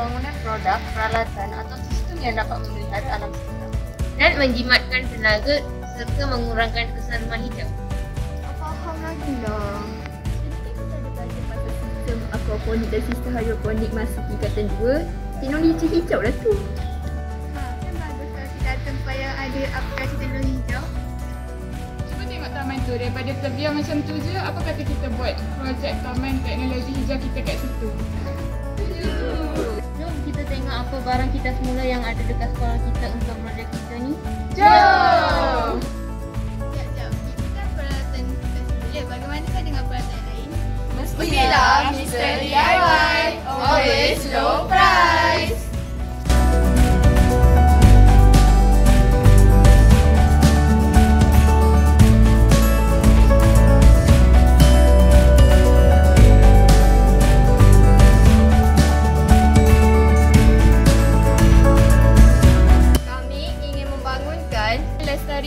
pembangunan produk, peralatan atau sistem yang dapat memelihara alam sekitar dan menjimatkan tenaga serta mengurangkan kesan rumah hijau. Apa ada lagi dong? sistem aquaponik dan sistem hidroponik masuk tingkatan 2, teknologi hijau lah tu. tu daripada terbiar macam tu je apa kata kita buat projek taman teknologi hijau kita kat situ yeah barang kita semula yang ada dekat sekolah kita untuk projek kita ni. Jom! Kan peralatan kita sendiri. Bagaimanakah dengan peralatan lain? Mestilah Mr. DIY always low price.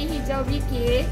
Hijau BK